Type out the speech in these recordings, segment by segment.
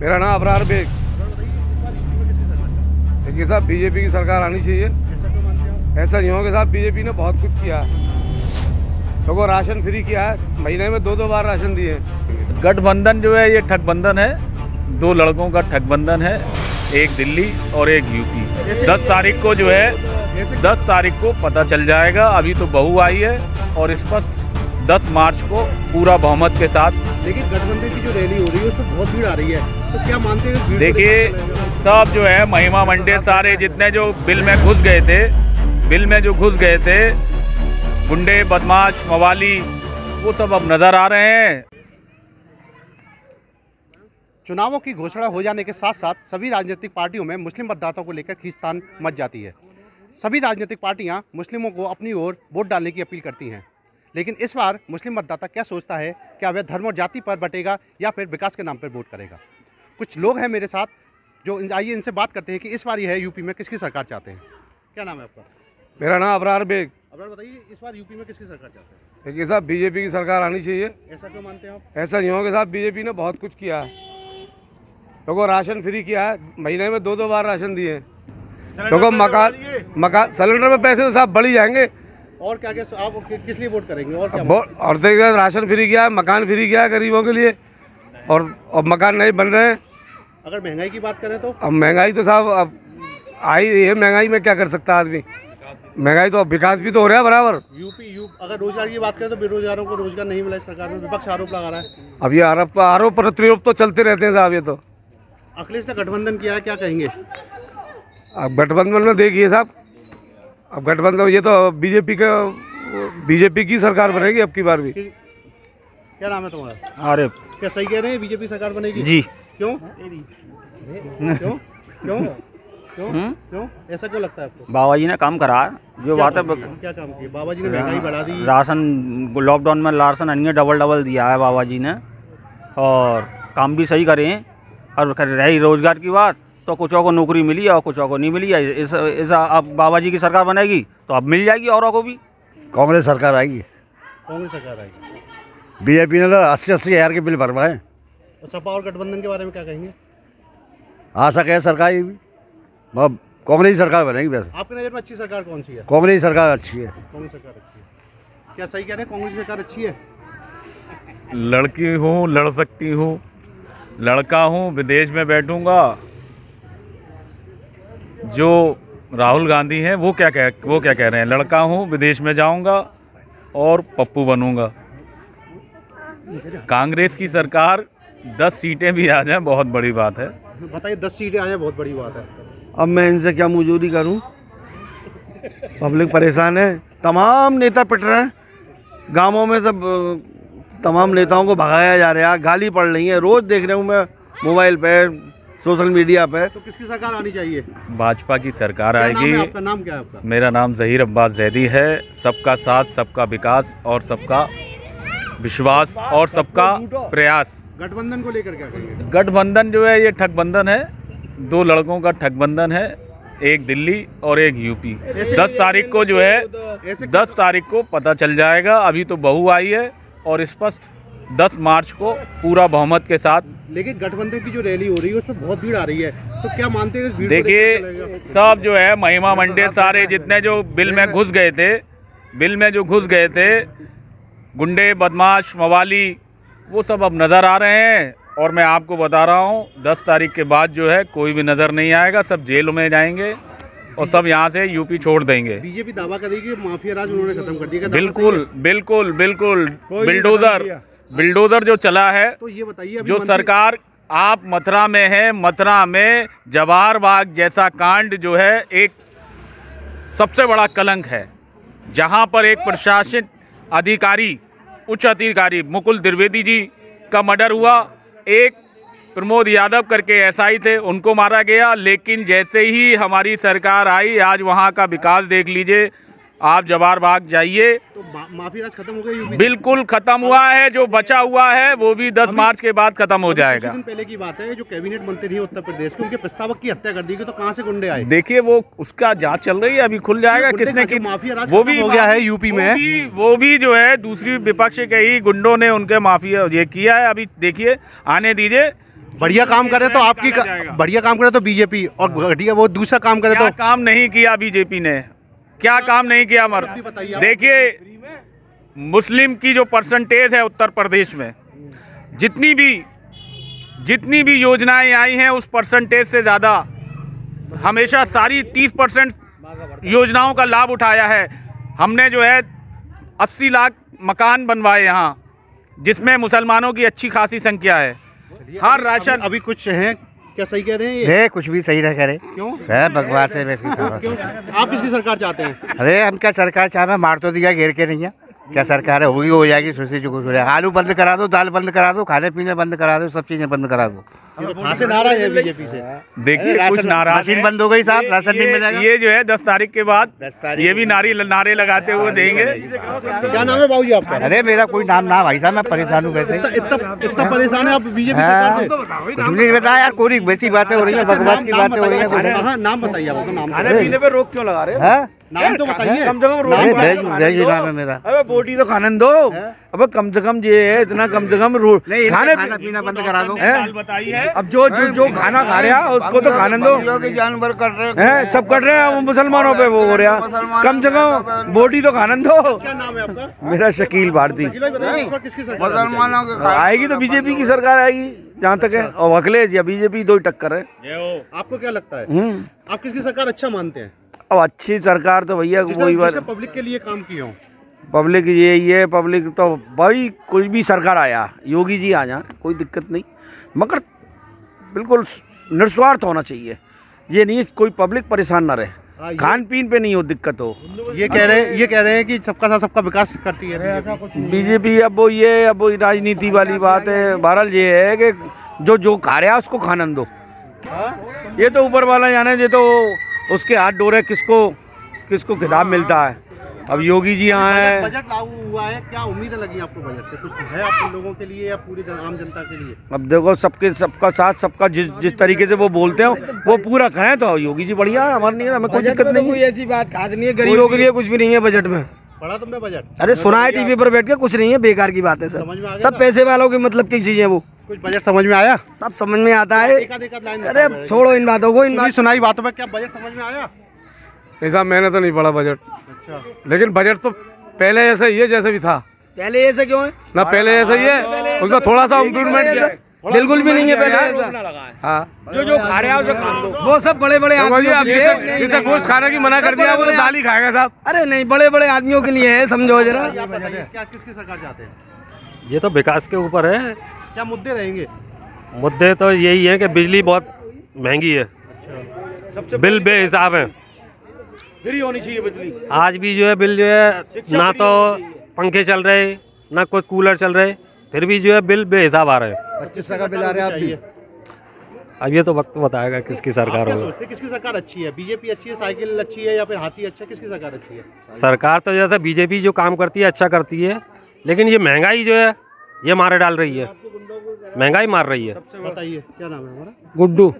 मेरा नाम अबरार बेग। देखिए साहब बीजेपी की सरकार आनी चाहिए। ऐसा नहीं हो कि साहब बीजेपी ने बहुत कुछ किया है। लोगों को राशन फ्री किया है। महीने में दो दो बार राशन दिए गठबंधन जो है, ये ठगबंधन है। दो लड़कों का ठगबंधन है, एक दिल्ली और एक यूपी। दस तारीख को जो है, दस तारीख को पता चल जाएगा। अभी तो बहू आई है और स्पष्ट दस मार्च को पूरा बहुमत के साथ। लेकिन गठबंधन की जो रैली हो रही है उसमें बहुत भीड़ आ रही है। तो क्या मानते हैं देखिए सब जो है महिमा मंडे सारे जितने जो बिल में घुस गए थे बिल में जो घुस गए थे गुंडे बदमाश मवाली वो सब अब नज़र आ रहे हैं। चुनावों की घोषणा हो जाने के साथ साथ सभी राजनीतिक पार्टियों में मुस्लिम मतदाताओं को लेकर खींचतान मच जाती है। सभी राजनीतिक पार्टियाँ मुस्लिमों को अपनी ओर वोट डालने की अपील करती हैं। लेकिन इस बार मुस्लिम मतदाता क्या सोचता है? क्या वह धर्म और जाति पर बटेगा या फिर विकास के नाम पर वोट करेगा? कुछ लोग हैं मेरे साथ जो आइए इनसे बात करते हैं कि इस बार यह है यूपी में किसकी सरकार चाहते हैं? क्या नाम है आपका? मेरा नाम अबरार बेग। अब बताइए इस बार यूपी में किसकी सरकार चाहते हैं? देखिए साहब बीजेपी की सरकार आनी चाहिए। ऐसा क्यों मानते हैं आप? ऐसा नहीं हो साहब बीजेपी ने बहुत कुछ किया है। लोगों को राशन फ्री किया है। महीने में दो दो बार राशन दिए लोगों को मकान मकान सिलेंडर में पैसे तो साहब बढ़ ही जाएँगे। और क्या क्या आप किस लिए वोट करेंगे? और क्या और देखिए राशन फ्री किया है मकान फ्री किया है गरीबों के लिए। और अब मकान नहीं बन रहे हैं। अगर महँगाई की बात करें तो? अब महँगाई तो साहब अब आई है महँगाई में क्या कर सकता है आदमी? महँगाई तो विकास भी तो हो रहा है बराबर। यूपी यू अगर रोज़गार की बात करें तो बेरोजगारों को रोज़गार नहीं मिला सरकार में विपक्ष आरोप लगा रहा है। अब ये आरोप आरोप प्रत्यारोप तो चलते रहते हैं साहब ये तो। अखिलेश ने गठबंधन किया है क्या कहेंगे? अब गठबंधन में देखिए साहब अब गठबंधन ये तो बीजेपी का बीजेपी की सरकार बनेगी अब की बार भी। क्या नाम है तुम्हारा? अरे क्या सही कह रहे हैं? बीजेपी सरकार बनेगी? जी। क्यों? क्यों? क्यों? क्यों? क्यों? ऐसा क्यों लगता है आपको? बाबा जी ने काम करा। जो बात है क्या? काम किया? बाबा जी ने महँगाई बढ़ा दी। राशन लॉकडाउन में राशन अन्य डबल डबल दिया है बाबा जी ने। और काम भी सही करे हैं। और रही रोज़गार की बात। तो कुछों को नौकरी मिली और कुछों को नहीं मिली है। इस इस अब बाबा जी की सरकार बनेगी तो अब मिल जाएगी औरों को भी। कांग्रेस सरकार आएगी। कांग्रेस सरकार आएगी। बीजेपी ने तो अस्सी अस्सी हज़ार के बिल भरवाए। सपा और गठबंधन के बारे में क्या कहेंगे? आ सके है सरकार ये भी अब कांग्रेस की सरकार बनेगी वैसे आपकी नज़र में अच्छी सरकार कौन सी है? कांग्रेस की सरकार अच्छी है। कांग्रेस सरकार अच्छी है। क्या सही कह रहे हैं? कांग्रेस सरकार अच्छी है? लड़की हूँ लड़ सकती हूँ। लड़का हूँ विदेश में बैठूँगा। जो राहुल गांधी हैं वो क्या कह वो क्या कह रहे हैं? लड़का हूँ विदेश में जाऊँगा और पप्पू बनूँगा। कांग्रेस की सरकार दस सीटें भी आ जाएँ बहुत बड़ी बात है। बताइए दस सीटें आए बहुत बड़ी बात है। अब मैं इनसे क्या मजूरी करूँ? पब्लिक परेशान है। तमाम नेता पिट रहे हैं। गाँवों में सब तमाम नेताओं को भगाया जा रहा है। गाली पड़ रही है। रोज़ देख रहा हूँ मैं मोबाइल पे। सोशल मीडिया पे। तो किसकी सरकार आनी चाहिए? भाजपा की सरकार क्या नाम आएगी। आपका? नाम क्या है आपका? मेरा नाम जहीर अब्बास जैदी है। सबका साथ सबका विकास और सबका विश्वास और सबका प्रयास। गठबंधन को लेकर क्या कहेंगे? गठबंधन जो है ये ठगबंधन है। दो लड़कों का ठगबंधन है एक दिल्ली और एक यूपी। दस तारीख को जो है दस तारीख को पता चल जाएगा। अभी तो बहू आई है और स्पष्ट दस मार्च को पूरा बहुमत के साथ। लेकिन गठबंधन की जो रैली हो रही है उसमें बहुत भीड़ आ रही है। तो क्या मानते हैं देखिए सब जो है महिमा मंडे सारे जितने जो बिल में घुस गए थे बिल में जो घुस गए थे गुंडे बदमाश मवाली वो सब अब नज़र आ रहे हैं। और मैं आपको बता रहा हूँ दस तारीख के बाद जो है कोई भी नज़र नहीं आएगा सब जेल में जाएँगे और सब यहाँ से यूपी छोड़ देंगे। बीजेपी दावा करेगी माफिया राज उन्होंने खत्म कर दिया। बिल्कुल बिल्कुल बिल्कुल बिल्डोजर। बिल्डोजर जो चला है तो ये बताइए जो सरकार आप मथुरा में है मथुरा में जवाहर बाग जैसा कांड जो है एक सबसे बड़ा कलंक है जहाँ पर एक प्रशासन अधिकारी उच्च अधिकारी मुकुल द्विवेदी जी का मर्डर हुआ। एक प्रमोद यादव करके एसआई थे उनको मारा गया लेकिन जैसे ही हमारी सरकार आई आज वहाँ का विकास देख लीजिए आप जवाहर बाग जाइए। तो मा- माफिया राज खत्म हो गया यूपी बिल्कुल खत्म हुआ है जो बचा हुआ है वो भी 10 मार्च के बाद खत्म हो जाएगा। दिन पहले की बात है जो कैबिनेट मंत्री हैं उत्तर प्रदेश के उनके प्रस्तावक की हत्या कर दी गई तो कहाँ से गुंडे आए? देखिए वो उसका जाँच चल रही है अभी खुल जाएगा किसने की माफिया राज वो भी हो गया है यूपी में। वो भी, जो है दूसरी विपक्ष के ही गुंडों ने उनके माफिया ये किया है। अभी देखिए आने दीजिए। बढ़िया काम करे तो आपकी बढ़िया काम करे तो बीजेपी और घटिया वो दूसरा काम करे तो काम नहीं किया बीजेपी ने? क्या काम नहीं किया मर देखिए मुस्लिम की जो परसेंटेज है उत्तर प्रदेश में जितनी भी जितनी भी योजनाएँ आई हैं उस परसेंटेज से ज़्यादा हमेशा सारी तीस परसेंट योजनाओं का लाभ उठाया है। हमने जो है अस्सी लाख मकान बनवाए यहाँ जिसमें मुसलमानों की अच्छी खासी संख्या है। हर राशन अभी कुछ है क्या सही कह रहे हैं ये? कुछ भी सही ना करे क्यों? सब बकवास है वैसे क्यों? आप किसकी सरकार चाहते हैं? अरे हम क्या सरकार चाहे मार तो दिया घेर के नहीं है। क्या सरकार है? होगी हो जाएगी सुशी जो कुछ हो जाएगा आलू बंद करा दो दाल बंद करा दो खाने पीने बंद करा दो सब चीज़ें बंद करा दो। तो से नाराज़ है बीजेपी से? देखिए कुछ नाराज़ मशीन बंद हो गई साहब राशन नहीं ये, मिलेगा। ये जो है दस तारीख के बाद ये भी नारी नारे लगाते हुए देंगे। क्या नाम है बाबू जी आपका? अरे मेरा कोई नाम ना भाई साहब मैं परेशान हूँ वैसे। इतना इतना इतना परेशान है आप बीजेपी हाँ। कुछ नहीं बताया यार कोई वैसी बातें हो रही है बकवास की बातें हो रही है हाँ, नाम बताइए आप नाम। खाने पीने पे रोक क्यों लगा रहे हो? हाँ? नाम तो बताइए। कम से कम रोक वेज वेज नाम है मेरा। अबे बोटी तो खाने दो। अबे कम से कम ये है इतना कम से कम रो- खाने पीना बंद करा दो? बताई अब जो जो जो खाना खा रहा है उसको तो खाने दो। जानवर कर रहे हैं। सब कट रहे हैं मुसलमानों पे वो हो रहा कम से कम बोटी तो खाने दो। क्या नाम है आपका? मेरा शकील भारती। है? मुसलमानों के आएगी तो बीजेपी की सरकार आएगी जहाँ तक है। और अखिलेश या बीजेपी दो ही टक्कर है। आपको क्या लगता है? हम्म। आप किसकी सरकार अच्छा मानते हैं? अब अच्छी सरकार तो भैया वही बात पब्लिक के लिए काम किया हो। पब्लिक ये ये पब्लिक तो भाई कोई भी सरकार आया योगी जी आ जाए कोई दिक्कत नहीं। मगर बिल्कुल निस्वार्थ होना चाहिए। ये नहीं कोई पब्लिक परेशान ना हाँ, रहे खान पीन पे नहीं हो दिक्कत हो। ये कह रहे हैं ये कह रहे हैं कि सबका साथ सबका विकास करती है। बीजेपी अब वो ये अब वो राजनीति वाली बात है। बहरहाल ये है कि जो जो खा रहा है उसको खानन दो। ये तो ऊपर वाला जाने ये तो उसके हाथ डोरे किसको किसको खिताब मिलता है? अब योगी जी यहाँ हैं। बजट लागू हुआ है क्या उम्मीदें लगी आपको बजट से? कुछ है आप लोगों के लिए या पूरी आम जनता के लिए? अब देखो सबके सबका साथ सबका जिस जिस तरीके से वो बोलते हैं वो पूरा करें तो योगी जी बढ़िया है हमारे नहीं हमें कोई दिक्कत नहीं कोई ऐसी बात खास नहीं है गरीबों के लिए कुछ भी नहीं है बजट में। पढ़ा तुमने बजट? अरे सुना है टीवी पर बैठ के कुछ नहीं है बेकार की बात है समझ में आ सर सब पैसे वालों की मतलब की चीज़ें वो। कुछ बजट समझ में आया? सब समझ में आता है। अरे छोड़ो इन बातों को इन बात सुनाई बातों में क्या बजट समझ में आया? ऐसा मैंने तो नहीं पढ़ा बजट। अच्छा। लेकिन बजट तो पहले ऐसा ही है जैसे भी था। पहले ऐसे क्यों है? ना पहले ऐसा ही है। उसका थोड़ा सा इम्प्रूवमेंट किया है। बिल्कुल भी नहीं है पहले ऐसा। हाँ। जो जो खा रहे हैं दो वो सब बड़े बड़े लिए जिसे नहीं, गोश्त खाने की मना कर दिया वो तो दाल ही खाएगा साहब। अरे नहीं बड़े बड़े आदमियों के लिए है समझो जरा। किसकी सरकार चाहते हैं? ये तो विकास के ऊपर है। क्या मुद्दे रहेंगे? मुद्दे तो यही है कि बिजली बहुत महँगी है। बिल बेहिसाब है। फ्री होनी चाहिए बिजली। आज भी जो है बिल जो है ना तो पंखे चल रहे ना कुछ कूलर चल रहे फिर भी जो है बिल बेहिसाब आ रहे हैं। पच्चीस का बिल आ रहा है आप भी। अब ये तो वक्त बताएगा किसकी सरकार होगी। किसकी सरकार अच्छी है? बीजेपी अच्छी है साइकिल अच्छी है या फिर हाथी अच्छा? किसकी सरकार अच्छी है? सरकार तो जैसे बीजेपी जो काम करती है अच्छा करती है लेकिन ये महँगाई जो है ये मारे डाल रही है। महँगाई मार रही है। बताइए क्या नाम है हमारा? गुड्डू।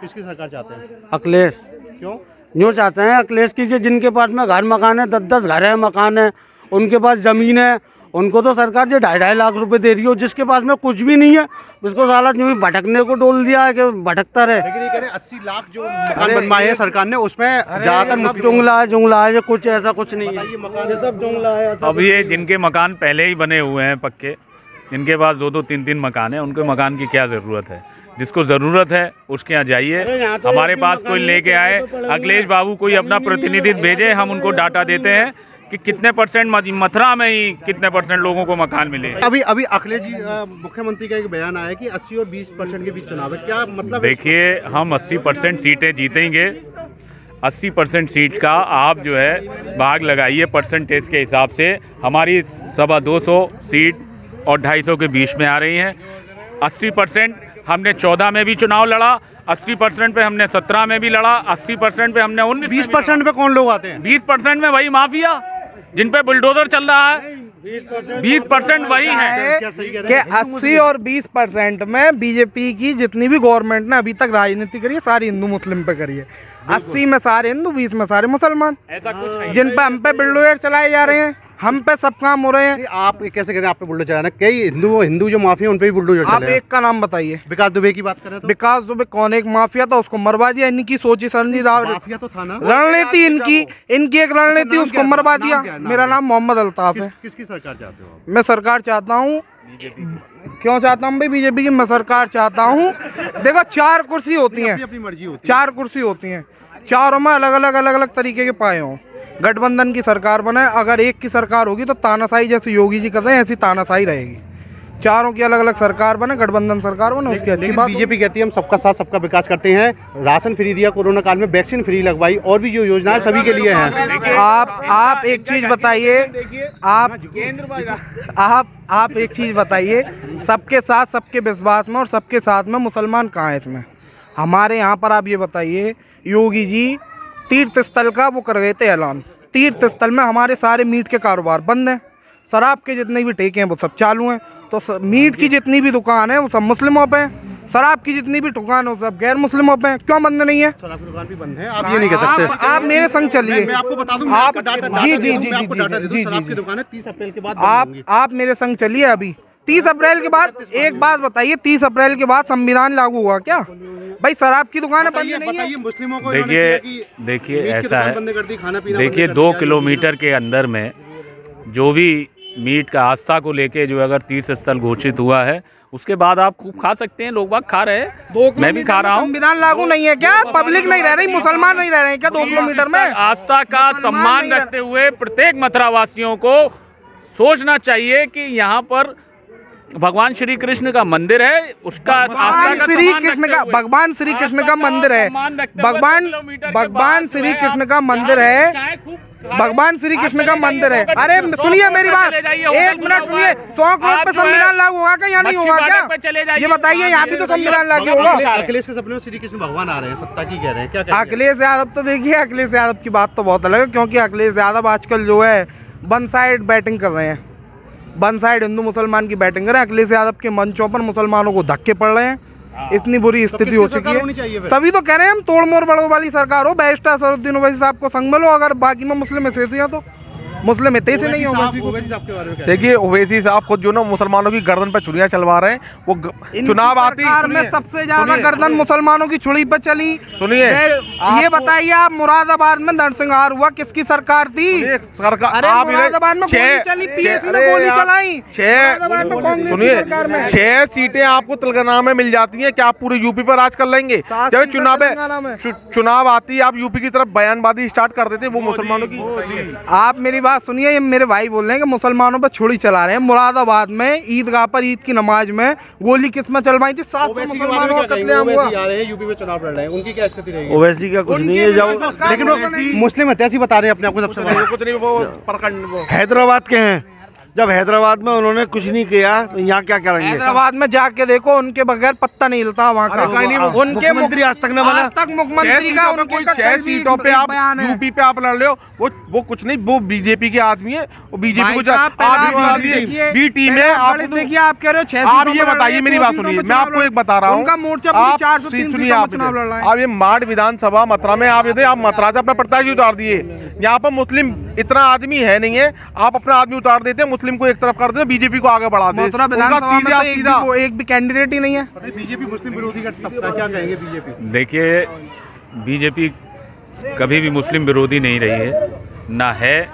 किसकी सरकार चाहते हैं? अखिलेश। क्यों? यूँ चाहते हैं अखिलेश की कि जिनके पास में घर मकान है दस दस घर है मकान है उनके पास ज़मीन है उनको तो सरकार जो ढाई ढाई लाख रुपए दे रही हो जिसके पास में कुछ भी नहीं है उसको साला यूँ ही भटकने को डोल दिया है कि भटकता रहे। लेकिन ये कह रहे अस्सी लाख जो मकान बनवाए हैं सरकार ने उसमें ज़्यादातर जुंगला है जुंगला है कुछ ऐसा कुछ नहीं है। ये मकान सब जुंगला है अब ये जिनके मकान पहले ही बने हुए हैं पक्के जिनके पास दो दो तीन तीन मकान है उनके मकान की क्या ज़रूरत है? जिसको ज़रूरत है उसके यहाँ जाइए। हमारे पास कोई लेके आए अखिलेश बाबू कोई अपना प्रतिनिधित्व भेजे हम उनको डाटा देते हैं कि कितने परसेंट मथुरा में ही कितने परसेंट लोगों को मकान मिले। अभी अभी अखिलेश जी मुख्यमंत्री का एक बयान आया कि 80 और 20 परसेंट के बीच चुनाव है। क्या मतलब देखिए हम 80 परसेंट सीटें जीतेंगे। 80 परसेंट सीट का आप जो है भाग लगाइए परसेंटेज के हिसाब से। हमारी सवा 200 सीट और 250 के बीच में आ रही हैं। 80 परसेंट हमने 14 में भी चुनाव लड़ा 80 परसेंट पे हमने 17 में भी लड़ा 80 परसेंट पे हमने 19 बीस परसेंट पे कौन लोग आते हैं? 20 परसेंट में वही माफिया जिन पे बुलडोजर चल रहा है। 20 परसेंट वही है। क्या कि रहे 80 और 20 परसेंट में बीजेपी की जितनी भी गवर्नमेंट ने अभी तक राजनीति करी है सारी हिंदू मुस्लिम पे करी है। 80 में सारे हिंदू 20 में सारे मुसलमान ऐसा कुछ जिन पे हम पे बिल्डोयर चलाए जा रहे हैं। हम पे सब काम हो रहे हैं। आप कैसे कहते हैं आप पे बुलडोजर चलाना कई हिंदू हिंदू जो माफिया उन पे भी बुलडोजर आप एक का नाम बताइए। विकास दुबे की बात करें तो? विकास दुबे कौन एक माफिया था उसको मरवा दिया इनकी सोची समझी राव माफिया तो था ना? रणनीति इनकी इनकी एक रणनीति उसको मरवा दिया। मेरा नाम मोहम्मद अल्ताफ है। किसकी सरकार चाहते हो मैं सरकार चाहता हूँ। क्यों चाहता हूँ भाई? बीजेपी की मैं सरकार चाहता हूँ। देखो चार कुर्सी होती हैं। चार कुर्सी होती हैं। चारों में अलग अलग अलग अलग तरीके के पाए हों। गठबंधन की सरकार बनाए अगर एक की सरकार होगी तो तानाशाही जैसे योगी जी कर रहे हैं ऐसी तानाशाही रहेगी। चारों की अलग अलग सरकार बने गठबंधन सरकार बने उसकी अच्छी बात बीजेपी कहती है हम सबका साथ सबका विकास करते हैं। राशन फ्री दिया कोरोना काल में वैक्सीन फ्री लगवाई और भी जो योजनाएँ सभी के लिए हैं। आप आप एक चीज़ बताइए आप आप आप एक चीज़ बताइए सबके साथ सबके विश्वास में और सबके साथ में मुसलमान कहाँ है इसमें? हमारे यहाँ पर आप ये बताइए योगी जी तीर्थ स्थल का वो कर गए थे ऐलान। तीर्थ स्थल में हमारे सारे मीट के कारोबार बंद हैं। शराब के जितने भी ठेके हैं वो सब चालू हैं। तो स- मीट की जितनी भी दुकान है वो सब मुस्लिमों पे हैं। शराब की जितनी भी दुकान है वो सब गैर मुस्लिमों पे हैं। क्यों बंद नहीं है? शराब की दुकान भी बंद है आप ये नहीं कह सकते। आप, आप मेरे संग चलिए। आपको बता दूँ आप जी जी जी जी जी जी जी दुकान है तीस अप्रैल के बाद आप आप मेरे संग चलिए अभी। तीस अप्रैल के बाद एक बात बताइए तीस अप्रैल के बाद संविधान लागू हुआ क्या? भाई शराब की दुकान बंद नहीं है? बताइए मुस्लिमों को देखिए देखिए ऐसा है। देखिए दो किलोमीटर के अंदर में जो भी मीट का आस्था को लेके जो अगर तीर्थ स्थल घोषित हुआ है उसके बाद आप खूब खा सकते हैं लोग बाग खा रहे हैं। मैं भी खा रहा हूँ। संविधान लागू नहीं है क्या? पब्लिक नहीं रह रही मुसलमान नहीं रह रहे हैं क्या दो किलोमीटर में? आस्था का सम्मान रखते हुए प्रत्येक मथुरा वासियों को सोचना चाहिए कि यहाँ पर भगवान श्री कृष्ण का मंदिर है उसका भगवान श्री कृष्ण का भगवान श्री कृष्ण का मंदिर है। भगवान भगवान श्री कृष्ण का मंदिर है। भगवान श्री कृष्ण का मंदिर है। अरे सुनिए मेरी बात। एक मिनट सुनिए। सौ करोड़ पे संविधान लागू होगा क्या या नहीं होगा क्या? ये बताइए यहाँ भी तो संविधान लागू होगा। अखिलेश- अखिलेश के सपने में श्री कृष्ण भगवान आ रहे हैं सत्ता की कह रहे हैं। क्या अखिलेश यादव तो देखिए अखिलेश यादव की बात तो बहुत अलग है क्योंकि अखिलेश यादव आजकल जो है वन साइड बैटिंग कर रहे हैं। वन साइड हिंदू मुसलमान की बैटिंग करें रहे हैं अखिलेश यादव के मंचों पर मुसलमानों को धक्के पड़ रहे हैं। इतनी बुरी स्थिति किसकी हो चुकी है। तभी तो कह रहे हैं हम तोड़ मोड़ बड़ों वाली सरकार हो बैरिस्टर सरुद्दीन ओवैसी साहब को संग में लो अगर बाकी में मुस्लिम हितेशी तो। मुस्लिम नहीं हो के? बारे में क्या देखिए ओवैसी साहब खुद जो ना मुसलमानों की गर्दन पर चुनियाँ चलवा रहे हैं वो चुनाव आती में सबसे ज़्यादा गर्दन मुसलमानों की छुड़ी पर चली। सुनिए, ये बताइए आप मुरादाबाद में नरसिंहार हुआ किसकी सरकार थी? सरकार आप मुरादाबाद में गोली चली पीएससी ने गोली चलाई। छह मुरादाबाद में कांग्रेस की सुनिए छह सीटें आपको तेलंगाना में मिल जाती हैं क्या आप पूरे यूपी पर राज कर लेंगे? जब चुनाव चुनाव आती है आप यूपी की तरफ़ बयानबाजी स्टार्ट कर देते हैं वो मुसलमानों की। आप मेरी बात सुनिए ये मेरे भाई बोल रहे हैं कि मुसलमानों पर छुड़ी चला रहे हैं। मुरादाबाद में ईदगाह पर ईद की नमाज़ में गोली किस्मत में चलवाई थी। सात सौ मुसलमानों का कत्लेआम हुआ। ओवैसी आ रहे हैं यूपी में चुनाव लड़ रहे हैं उनकी क्या स्थिति रहेगी? ओवैसी का कुछ नहीं है जब लेकिन मुस्लिम मुस्लिम हत्यासी बता रहे हैं अपने आप को सबसे कुछ नहीं वो। हैदराबाद के हैं। जब हैदराबाद में उन्होंने कुछ नहीं किया तो यहाँ क्या करेंगे? हैदराबाद में जाके देखो उनके बगैर पत्ता नहीं हिलता वहाँ का। उनके मुख्यमंत्री आज तक न बना। तक मुख्यमंत्री का कोई छह सीटों पे आप यूपी पे आप लड़ रहे हो वो वो कुछ नहीं वो बीजेपी के आदमी है वो बीजेपी को बी टीम है आप देखिए आप कह रहे हो छह आप ये बताइए मेरी बात सुनिए मैं आपको एक बता रहा हूँ। उनका मोर्चा आप सुनिए आप आप ये माड़ विधानसभा मथुरा में आप ये आप मथुरा से अपना प्रत्याशी उतार दिए। यहाँ पर मुस्लिम इतना आदमी है नहीं है। आप अपना आदमी उतार देते हैं मुस्लिम को एक तरफ़ कर देते बीजेपी को आगे बढ़ा देते सीधा तो एक सीधा भी, एक भी कैंडिडेट ही नहीं है। बीजेपी मुस्लिम विरोधी का क्या कहेंगे बीजेपी? देखिए बीजेपी कभी भी मुस्लिम विरोधी नहीं रही है। ना है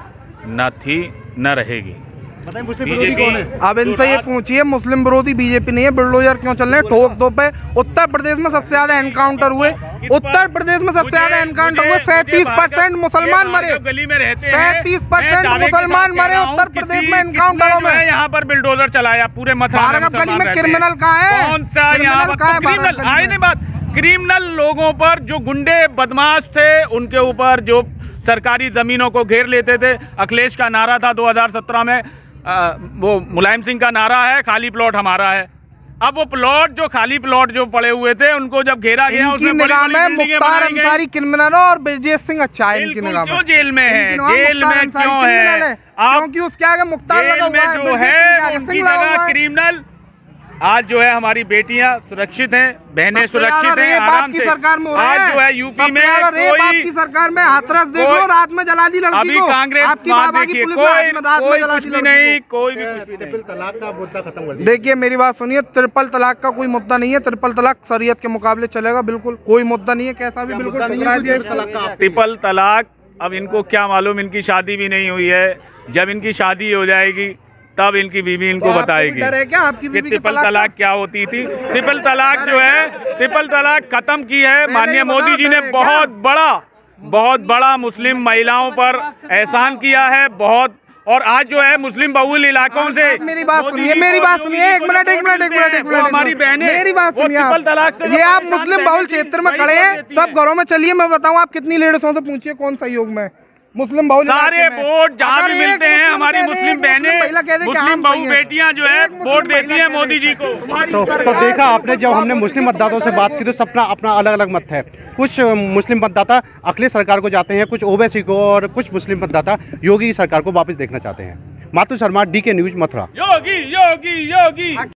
ना थी ना रहेगी। बताएँ मुस्लिम विरोधी कौन है? अब इनसे ये पूछिए मुस्लिम विरोधी बीजेपी नहीं है बुलडोजर क्यों चल रहे हैं? ठोक दो पे। उत्तर प्रदेश में सबसे ज़्यादा एनकाउंटर हुए। उत्तर प्रदेश में सबसे ज़्यादा एनकाउंटर हुए। सैंतीस परसेंट मुसलमान मरे। गली में रहते हैं। 37% मैं दावे के साथ मुसलमान मरे उत्तर प्रदेश में एनकाउंटरों में। यहाँ पर बिल्डोजर चलाया पूरे मथुरा में गली में। क्रिमिनल कहाँ है? कौन सा यहाँ पर कहाँ तो बारह क्रिमिनल बात क्रिमिनल लोगों पर जो गुंडे बदमाश थे उनके ऊपर जो सरकारी जमीनों को घेर लेते थे। अखिलेश का नारा था 2017 में। अ, वो मुलायम सिंह का नारा है खाली प्लॉट हमारा है अब वो प्लॉट जो खाली प्लॉट जो पड़े हुए थे उनको जब घेरा गया उसमें बड़ी मुख्तार। अंसारी क्रिमिनल और ब्रजेश सिंह अच्छा है इनकी निगाह क्यों जेल में है? जेल में क्यों है? क्योंकि उसके आगे मुख्तार लगा हुआ है जो है उनकी जगह। क्रिमिनल आज जो है हमारी बेटियाँ सुरक्षित हैं बहनें सुरक्षित हैं आराम से। सरकार में आज जो है यूपी में कोई सरकार में हाथरस देख रात में जला दी लड़की अभी कांग्रेस आपकी बात बाबा की देखिए पुलिस कोई रात में- कोई जला कुछ दी भी नहीं कोई भी कुछ भी नहीं। ट्रिपल तलाक का मुद्दा खत्म कर दिया। देखिए मेरी बात सुनिए ट्रिपल तलाक का कोई मुद्दा नहीं है ट्रिपल तलाक शरीयत के मुकाबले चलेगा बिल्कुल। कोई मुद्दा नहीं है कैसा भी बिल्कुल का ट्रिपल तलाक अब इनको क्या मालूम इनकी शादी भी नहीं हुई है। जब इनकी शादी हो जाएगी तब इनकी बीवी इनको तो बताएगी। है क्या? आपकी बीवी ट्रिपल तलाक का? क्या होती थी? ट्रिपल तलाक जो है ट्रिपल तलाक खत्म की है। माननीय मोदी जी ने बहुत बड़ा बहुत बड़ा मुस्लिम महिलाओं पर एहसान किया है बहुत और आज जो है मुस्लिम बहुल इलाकों से मेरी बात सुनिए मेरी बात सुनिए। एक मिनट एक मिनट एक मिनट एक मिनट हमारी बहनें मेरी बात सुनिए ये आप मुस्लिम बहुल क्षेत्र में खड़े हैं सब घरों में चलिए मैं बताऊँ आप कितनी लेडीजों से पूछिए कौन सहयोग में? मुस्लिम बहुल सारे वोट जहाँ भी मिलते हैं हमारी मुस्लिम बहनें मुस्लिम बहु बेटियाँ जो है वोट देती हैं मोदी जी को। तो तो देखा आपने जब हमने मुस्लिम मतदाताओं से बात की तो सबका अपना अलग अलग मत है। कुछ मुस्लिम मतदाता अखिलेश सरकार को जाते हैं कुछ ओवैसी को और कुछ मुस्लिम मतदाता योगी की सरकार को वापस देखना चाहते हैं। मातु Sharma D K news Mathura. Yogi Yogi Yogi.